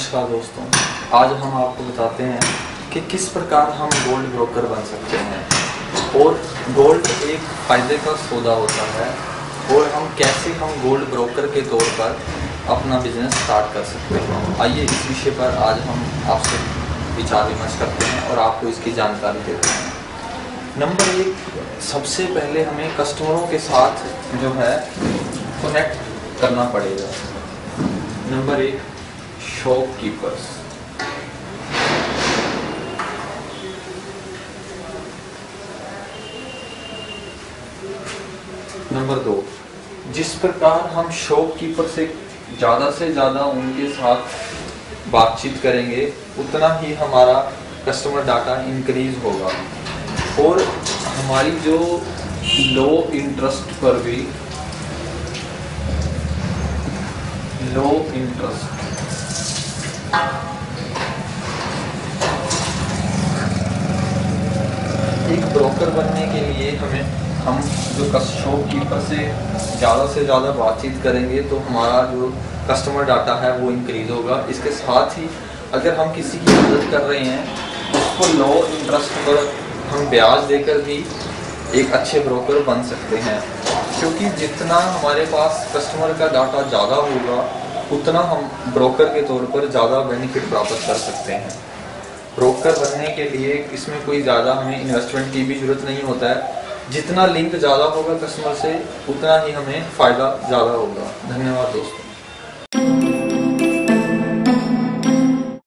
نمشکار دوستوں، آج ہم آپ کو بتاتے ہیں کہ کس پرکار ہم گولڈ بروکر بن سکتے ہیں اور گولڈ ایک فائدے کا سودا ہوتا ہے اور ہم کیسے ہم گولڈ بروکر کے طور پر اپنا بزنس سٹارٹ کر سکتے ہیں۔ آئیے اس وشے پر آج ہم آپ سے وچار ومرش کرتے ہیں اور آپ کو اس کی جانکاری دیتے ہیں۔ نمبر ایک، سب سے پہلے ہمیں کسٹمروں کے ساتھ جو ہے کنیکٹ کرنا پڑے گا۔ نمبر ایک shopkeepers. نمبر دو جس پرکار ہم شاپ کیپر سے زیادہ سے زیادہ ان کے ساتھ بات چیت کریں گے اتنا ہی ہمارا کسٹمر ڈاٹا انکریز ہوگا اور ہماری جو لو انٹرسٹ پر بھی لو انٹرسٹ ایک بروکر بننے کے لیے ہمیں ہم جو شاپ کیپر سے زیادہ سے زیادہ بات چیت کریں گے تو ہمارا جو کسٹمر ڈاٹا ہے وہ انکریز ہوگا۔ اس کے ساتھ ہی اگر ہم کسی کی مدد کر رہے ہیں، اس کو لو انٹرسٹ پر ہم بیاج دے کر بھی ایک اچھے بروکر بن سکتے ہیں۔ کیونکہ جتنا ہمارے پاس کسٹمر کا ڈاٹا زیادہ ہوگا اتنا ہم بروکر کے طور پر زیادہ بینیفٹ پراپت کر سکتے ہیں۔ بروکر بننے کے لیے اس میں کوئی زیادہ ہمیں انویسٹمنٹ کی بھی ضرورت نہیں ہوتا ہے۔ جتنا لنک زیادہ ہوگا کسٹمر سے، اتنا ہی ہمیں فائدہ زیادہ ہوگا۔ دھنیہ واد دوستوں